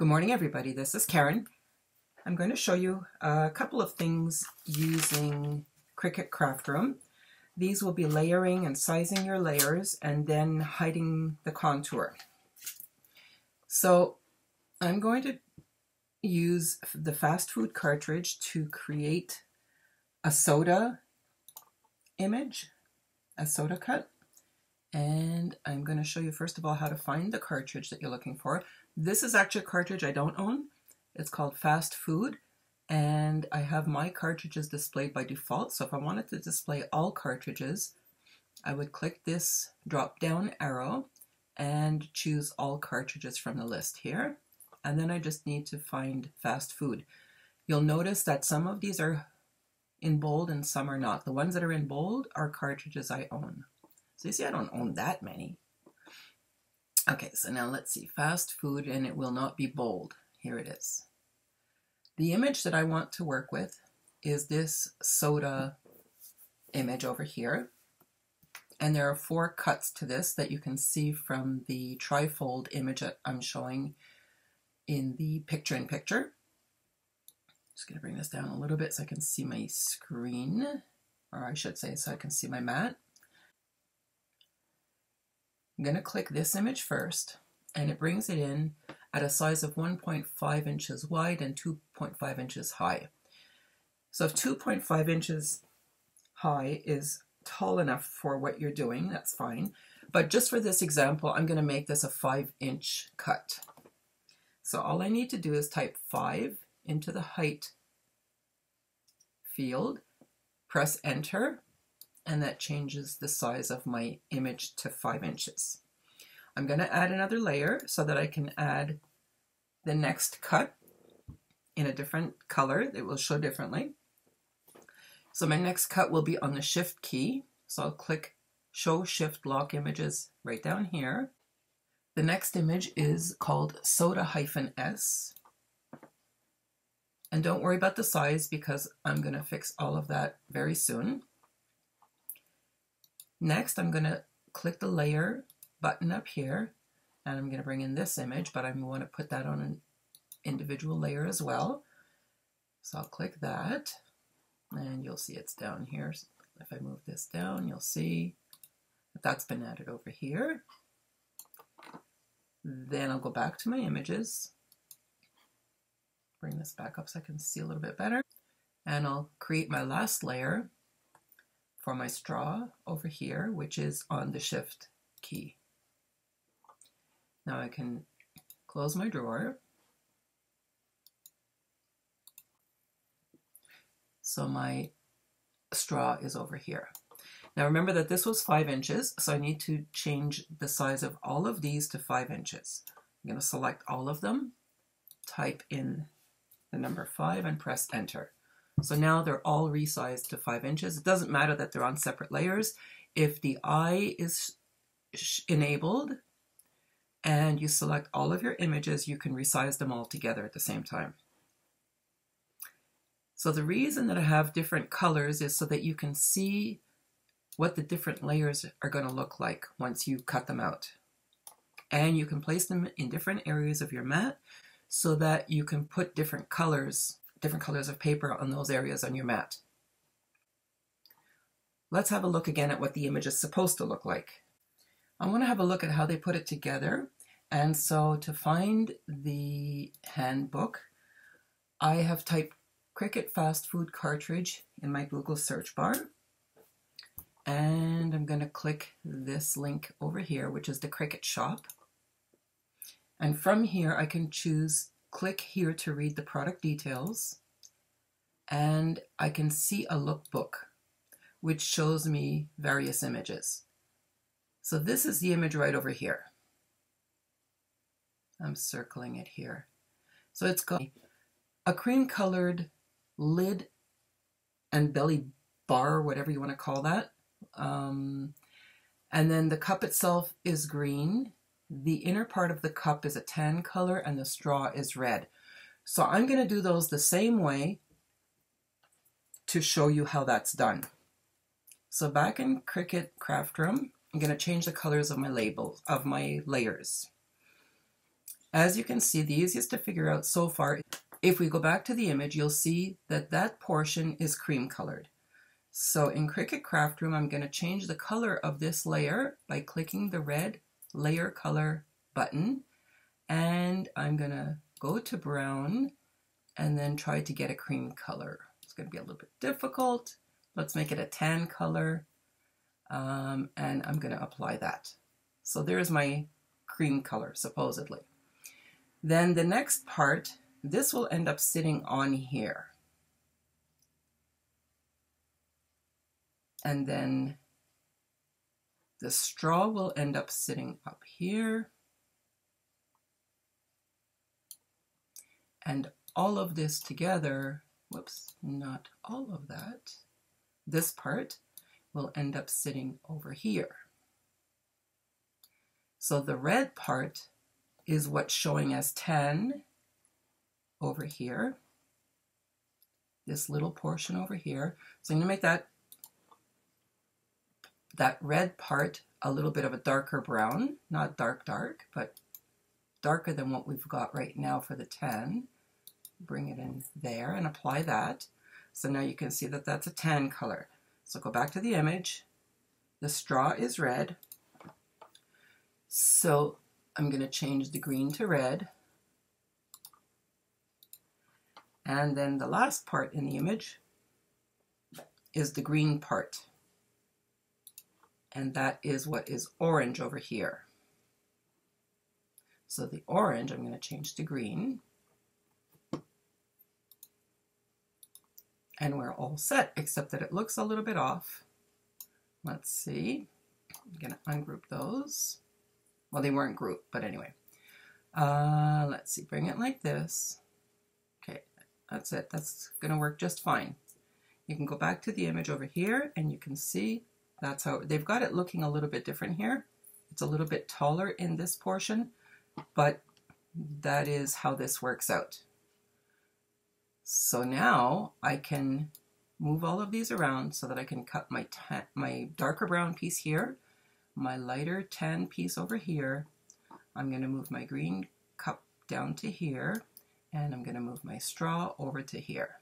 Good morning, everybody. This is Karen. I'm going to show you a couple of things using Cricut Craft Room. These will be layering and sizing your layers and then hiding the contour. So I'm going to use the fast food cartridge to create a soda image, a soda cut. And I'm going to show you first of all how to find the cartridge that you're looking for. This is actually a cartridge I don't own. It's called Fast Food and I have my cartridges displayed by default. So if I wanted to display all cartridges, I would click this drop down arrow and choose all cartridges from the list here. And then I just need to find fast food. You'll notice that some of these are in bold and some are not. The ones that are in bold are cartridges I own. So you see, I don't own that many. Okay, so now let's see, fast food, and it will not be bold. Here it is. The image that I want to work with is this soda image over here. And there are four cuts to this that you can see from the trifold image that I'm showing in the picture-in-picture. -picture. Just going to bring this down a little bit so I can see my screen, or I should say so I can see my mat. I'm going to click this image first and it brings it in at a size of 1.5 inches wide and 2.5 inches high. So if 2.5 inches high is tall enough for what you're doing, that's fine. But just for this example, I'm going to make this a 5 inch cut. So all I need to do is type 5 into the height field, press enter, and that changes the size of my image to 5 inches. I'm going to add another layer so that I can add the next cut in a different color. It will show differently. So my next cut will be on the Shift key. So I'll click Show Shift Lock Images right down here. The next image is called soda hyphen S. And don't worry about the size because I'm going to fix all of that very soon. Next, I'm going to click the layer button up here, and I'm going to bring in this image, but I want to put that on an individual layer as well. So I'll click that, and you'll see it's down here. If I move this down, you'll see that that's been added over here. Then I'll go back to my images, bring this back up so I can see a little bit better, and I'll create my last layer for my straw over here, which is on the shift key. Now I can close my drawer. So my straw is over here. Now remember that this was five inches, so I need to change the size of all of these to five inches. I'm going to select all of them, type in the number five and press enter. So now they're all resized to five inches. It doesn't matter that they're on separate layers. If the eye is enabled and you select all of your images, you can resize them all together at the same time. So the reason that I have different colors is so that you can see what the different layers are going to look like once you cut them out. And you can place them in different areas of your mat so that you can put different colors different colors of paper on those areas on your mat. Let's have a look again at what the image is supposed to look like. I want to have a look at how they put it together. And so to find the handbook, I have typed Cricut Fast Food Cartridge in my Google search bar. And I'm going to click this link over here, which is the Cricut shop. And from here, I can choose click here to read the product details and I can see a lookbook which shows me various images. So this is the image right over here. I'm circling it here. So it's got a cream colored lid and belly bar, whatever you want to call that. Um, and then the cup itself is green the inner part of the cup is a tan color and the straw is red. So I'm going to do those the same way to show you how that's done. So back in Cricut Craft Room, I'm going to change the colors of my labels, of my layers. As you can see, the easiest to figure out so far, if we go back to the image, you'll see that that portion is cream colored. So in Cricut Craft Room, I'm going to change the color of this layer by clicking the red layer color button. And I'm to go to brown and then try to get a cream color. It's to be a little bit difficult. Let's make it a tan color. Um, and I'm to apply that. So there's my cream color, supposedly. Then the next part, this will end up sitting on here. And then the straw will end up sitting up here. And all of this together, whoops, not all of that, this part will end up sitting over here. So the red part is what's showing as 10 over here. This little portion over here. So I'm going to make that that red part a little bit of a darker brown, not dark dark, but darker than what we've got right now for the 10. Bring it in there and apply that. So now you can see that that's a tan color. So go back to the image. The straw is red. So I'm going to change the green to red. And then the last part in the image is the green part and that is what is orange over here. So the orange, I'm going to change to green. And we're all set, except that it looks a little bit off. Let's see. I'm going to ungroup those. Well, they weren't grouped, but anyway. Uh, let's see, bring it like this. Okay, that's it. That's going to work just fine. You can go back to the image over here, and you can see that's how they've got it looking a little bit different here. It's a little bit taller in this portion, but that is how this works out. So now I can move all of these around so that I can cut my, my darker brown piece here, my lighter tan piece over here. I'm going to move my green cup down to here, and I'm going to move my straw over to here.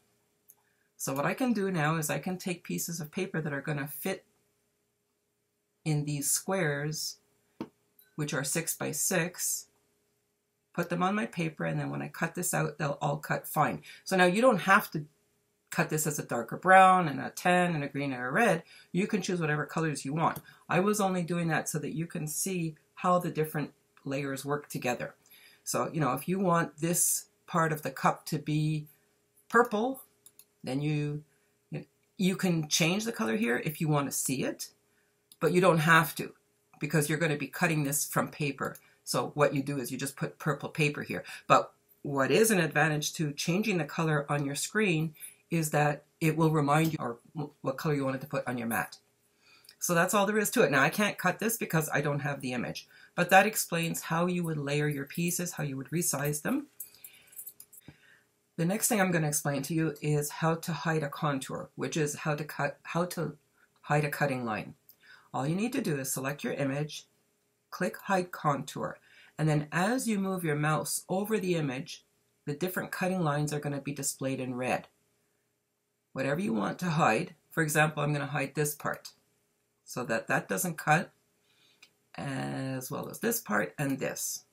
So what I can do now is I can take pieces of paper that are going to fit in these squares, which are six by six, put them on my paper, and then when I cut this out, they'll all cut fine. So now you don't have to cut this as a darker brown and a tan and a green and a red. You can choose whatever colors you want. I was only doing that so that you can see how the different layers work together. So, you know, if you want this part of the cup to be purple, then you you can change the color here if you want to see it but you don't have to because you're going to be cutting this from paper. So what you do is you just put purple paper here. But what is an advantage to changing the color on your screen is that it will remind you or what color you wanted to put on your mat. So that's all there is to it. Now I can't cut this because I don't have the image, but that explains how you would layer your pieces, how you would resize them. The next thing I'm going to explain to you is how to hide a contour, which is how to cut, how to hide a cutting line. All you need to do is select your image, click Hide Contour, and then as you move your mouse over the image, the different cutting lines are going to be displayed in red. Whatever you want to hide, for example, I'm going to hide this part so that that doesn't cut as well as this part and this.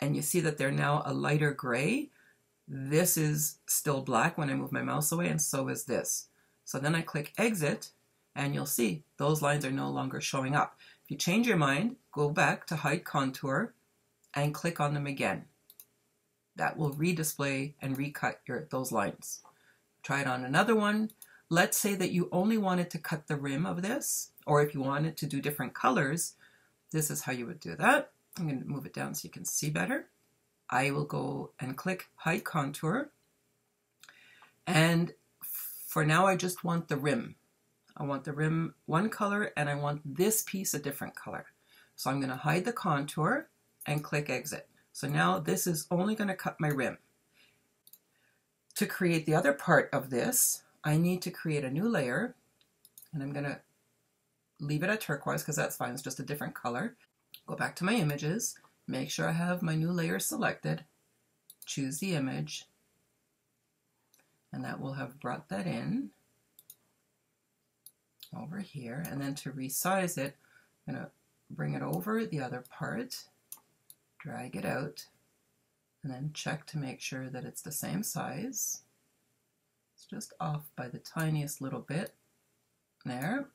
And you see that they're now a lighter gray. This is still black when I move my mouse away and so is this. So then I click exit and you'll see those lines are no longer showing up. If you change your mind, go back to Hide Contour and click on them again. That will redisplay and recut your, those lines. Try it on another one. Let's say that you only wanted to cut the rim of this, or if you wanted to do different colors, this is how you would do that. I'm going to move it down so you can see better. I will go and click Hide Contour. And for now, I just want the rim. I want the rim one color and I want this piece a different color. So I'm going to hide the contour and click exit. So now this is only going to cut my rim. To create the other part of this, I need to create a new layer and I'm going to leave it at turquoise because that's fine. It's just a different color. Go back to my images, make sure I have my new layer selected, choose the image, and that will have brought that in over here. And then to resize it, I'm going to bring it over the other part, drag it out, and then check to make sure that it's the same size. It's just off by the tiniest little bit there.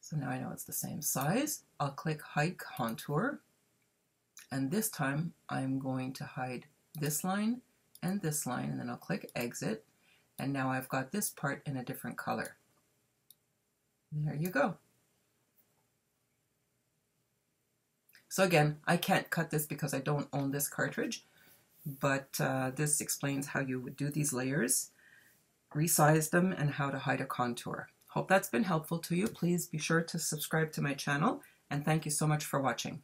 So now I know it's the same size. I'll click Hide Contour, and this time I'm going to hide this line and this line, and then I'll click Exit, and now I've got this part in a different color. There you go. So again, I can't cut this because I don't own this cartridge, but uh, this explains how you would do these layers, resize them, and how to hide a contour. Hope that's been helpful to you. Please be sure to subscribe to my channel, and thank you so much for watching.